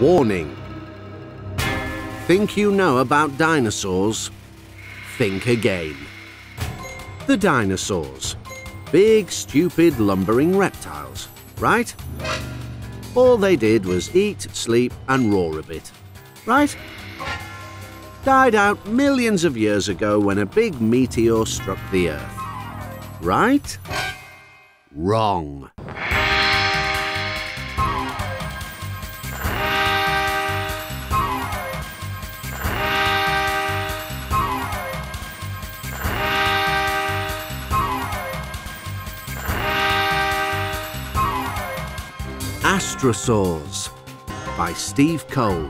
Warning. Think you know about dinosaurs? Think again. The dinosaurs. Big, stupid, lumbering reptiles, right? All they did was eat, sleep, and roar a bit, right? Died out millions of years ago when a big meteor struck the Earth. Right? Wrong. Astrosaurs by Steve Cole.